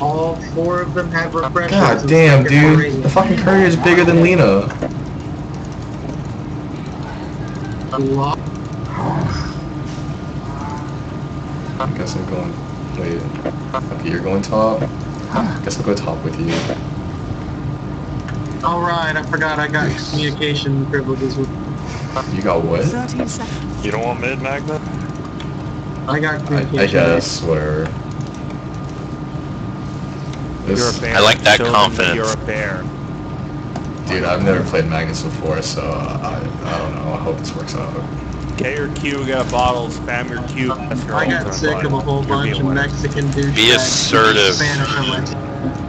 All four of them have refreshers. God damn, second dude. The fucking courier is bigger than Lina. A lot. I guess I'm going. Wait. Okay, you're going top. I guess I'll go top with you. All right, I forgot I got communication privileges with. You got what? 13. You don't want mid Magnus? I got I, communication. I guess whatever. You're This, a bear. I like that Show them confidence. You're a bear. dude, I've never played Magnus before, so uh, I, I don't know. I hope this works out. Get your Q, get a bottle, spam your Q. Your I ult's got on sick of a whole You're bunch of winner. Mexican douchebags. Be assertive. Spanish.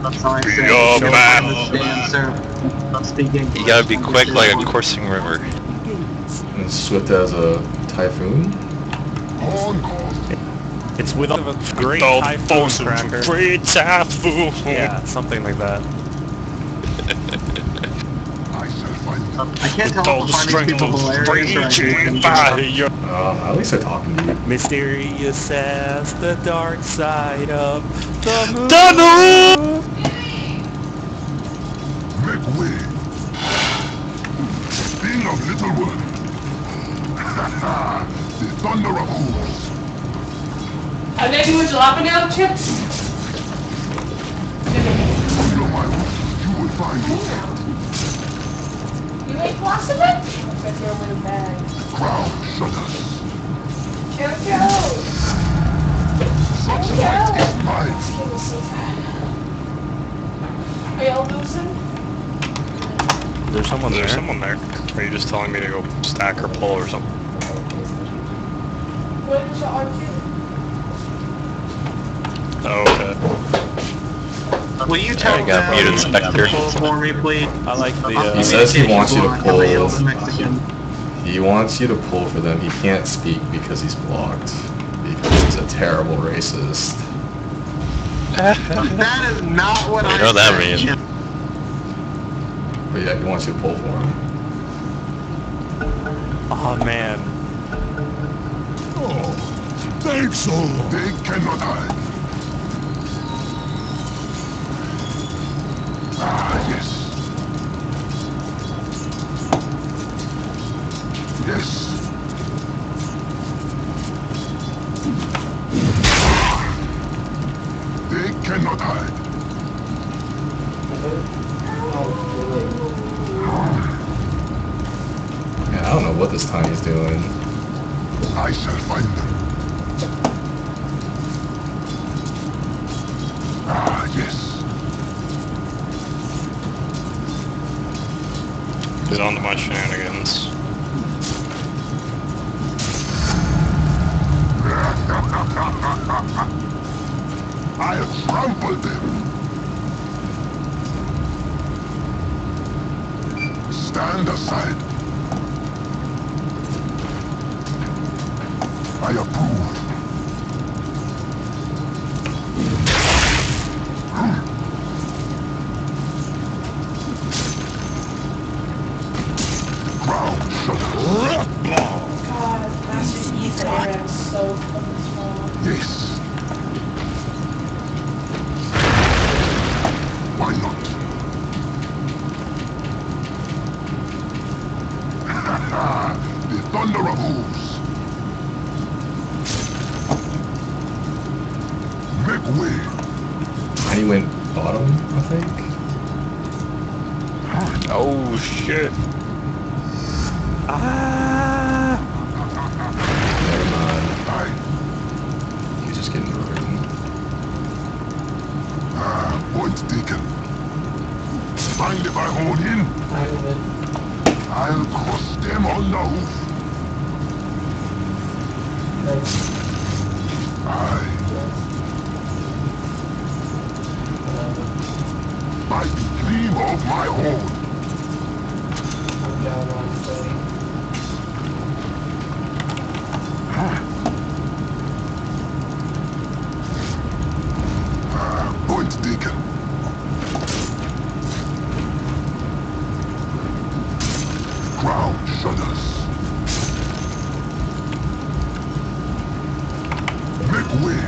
That's how I say. Be it. a man. understand, sir. Don't speak English. You gotta be quick like a coursing river. Gates. And swift as a typhoon. It's with a great Don't typhoon force cracker. Great typhoon. Yeah, something like that. I can't tell All if I'm finding strength people of hilarious or I do raging fire. Um, at least they're talking to you. Mysterious as the dark side of the moon. The moon! Make way. Sting of little one. the thunder of hooves. Are they doing jalapeno chips? Under my roof, you will find it. You ate lots of it? I throw them in a bag. Ground shudders. Jojo! Such light is mine. Give me Are y'all losing? There's someone there. There's someone there. Are you just telling me to go stack or pull or something? Where's the R2? Oh, okay. Will you tell I got them muted Spectre. pull for me, please? I like the, uh, He says he wants you to blocked and I yell pull. at Mexican. He wants you to pull for them. He can't speak because he's blocked. Because he's a terrible racist. That is not what I I know that means. But yeah, he wants you to pull for him. Oh man. Oh, think so. They cannot hide. Ah, yes. Yes. They cannot hide. Man, I don't know what this Tiny's doing. I shall find them. Ah, yes. He's on to my shenanigans. I have trample them. Stand aside. I approve. Ground shudders. God, Master Ethan area is so fucking small. Yes. Why not? the thunder of hooves. Make way. Tiny went bottom, I think. Oh shit. Ah! Never mind. I, He's just getting ruined. Ah, point taken. Mind if I hold in? I'll cross them on the hoof. Aye. By the gleam of my horn. Ah, point taken. Ground shudders. Make way.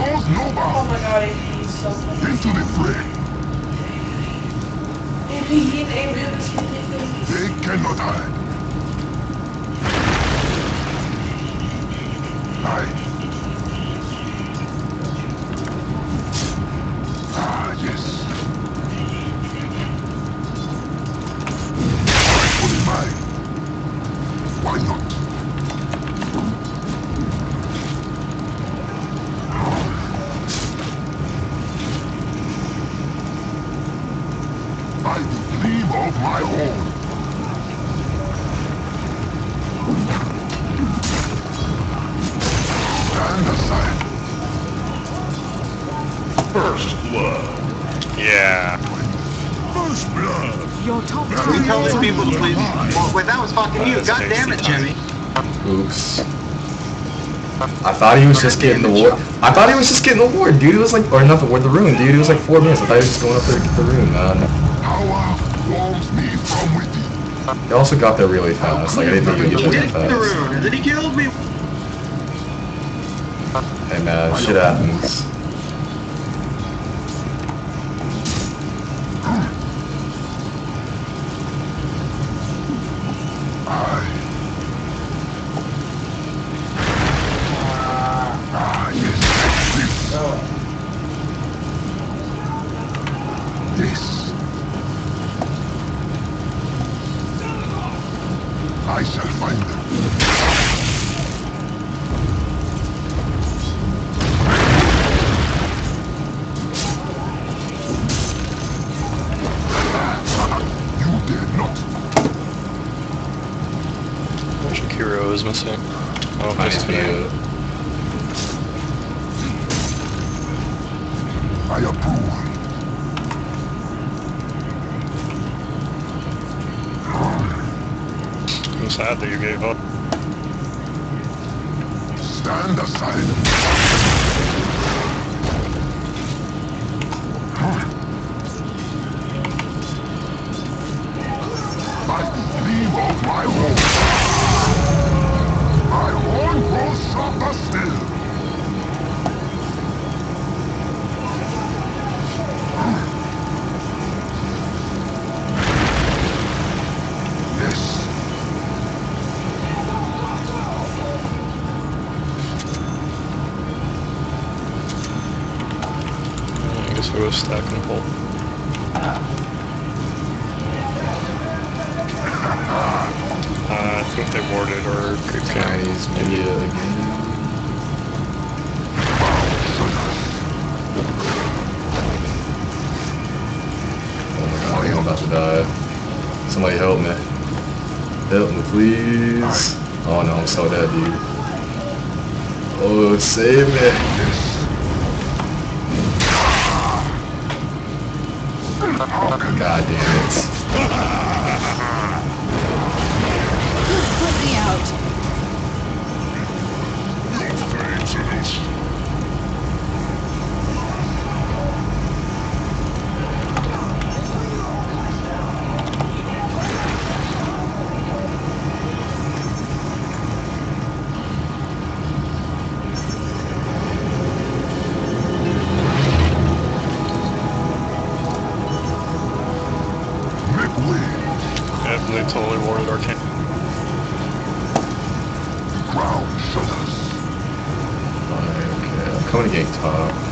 Oh my god, AP is so funny. Into the fray. AP and Abraham is ridiculous. They cannot hide. Aye. Ah, yes. Rightfully mine. Why not? By the gleam of my horn. Stand aside. First blood. Yeah. First blood. Your top We tell these people to please. Well, wait, that was fucking you. God damn it, Jimmy. Oops. I thought he was just getting the war. I thought he was just getting the award, dude. It was like, or not the award, the rune, dude. It was like four minutes. I thought he was just going up there to get the rune, man. Power warms me from within. He also got there really fast. Like I didn't think he would He get did there that the fast. rune, and then he killed me. Hey man, shit happens. Aye. Ah, yes. This. This. I shall find them. You dare not. Shakiro is missing. Oh, Nice just me. video. I approve. I'm sad that you gave up. Stand aside. By the gleam of my horn. My horn grows sharper still. Yes. I guess I was stack and pull. Uh, I think they warded or camp. Chinese video again. Oh my god, I'm about to die. Somebody help me. Help me, please. Oh no, I'm so dead, dude. Oh, save me. God damn it. Totally warded our camp. The ground shudders. Okay, I'm coming to gang top. Uh,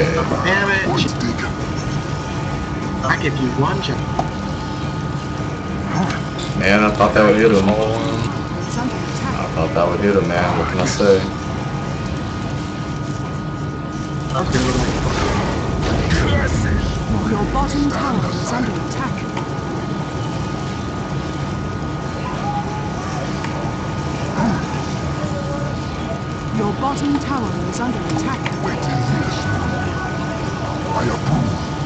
Okay. Damn Point it. taken. I give you one jump. Man, I thought that would hit him. It's under attack. I thought that would hit him, man. What can I say? I was gonna go back. bottom tower is under attack. Your bottom tower is under attack. Waiting here, small. I approve.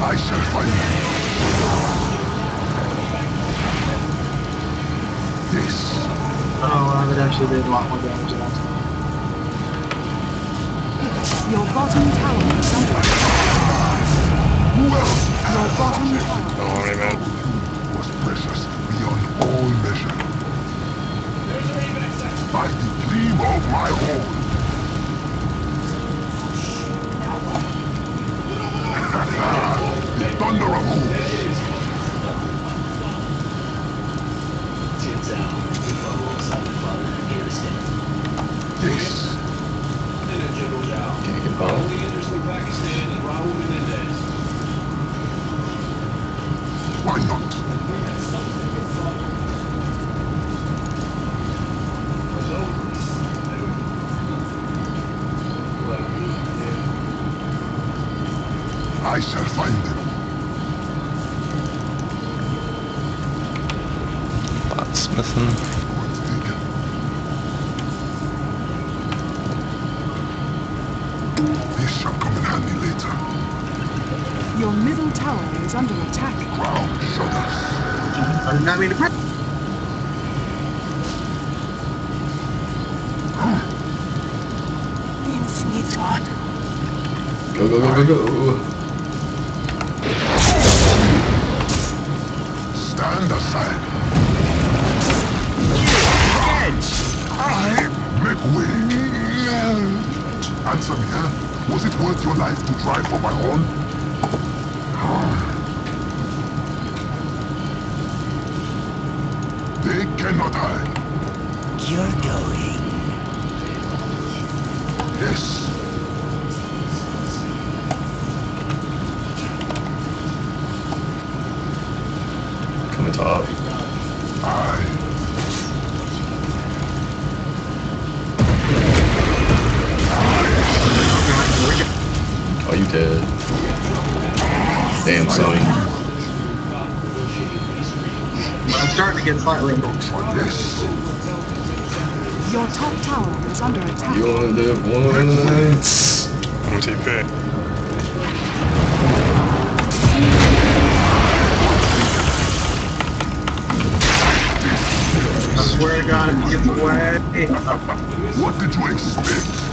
I shall find them. Yes, Oh, well, it actually did a lot more damage than I thought. Your bottom tower is under attack. who else Your bottom tower. Don't worry, man. was precious beyond all measure. By the gleam of my horn. the thunder of hooves. Yes, Can you get by? why not? I shall find them. Blacksmithing. Point taken. This shall come in handy later. Your tower is under attack. Ground shudders. I did mean to press. Go, go, go, go, go. Stand aside. I make way. Answer me, huh? Was it worth your life to try for my horn? They cannot hide. You're going. Yes. Coming top. I. Oh, you dead. Damn, Sonny. I'm starting to get slightly. Yes. Your top tower is under attack. You only live one night. I'm TP. I swear to God, if he gets away. What did you expect?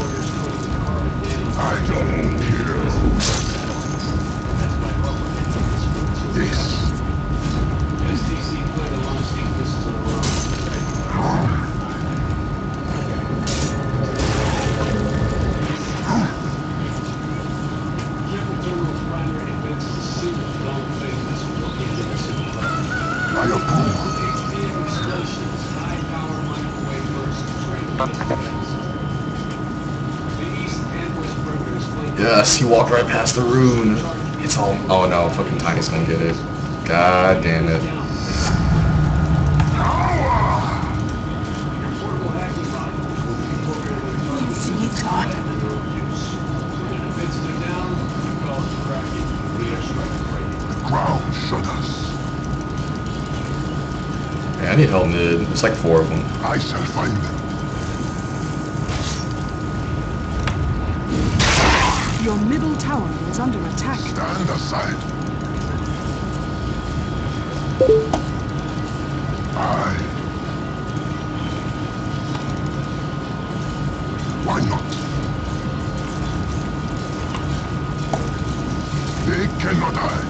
Yes, he walked right past the rune. It's all. Oh no, fucking Tiny's gonna get it. God damn it. Yeah, I need help mid. It's like four of them. I shall find them. Your middle tower is under attack. Stand aside. I. Why not? They cannot hide.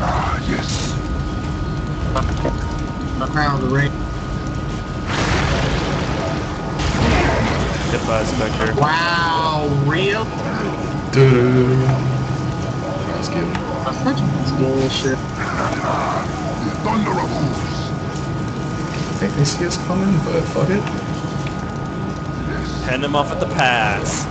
Ah, yes. Now the ring. Hit by Spectre. Wow, real? Dude. Let's get. That's such bullshit. The thunder of hooves. I think they see us coming, but fuck it. Hand him off at the pass.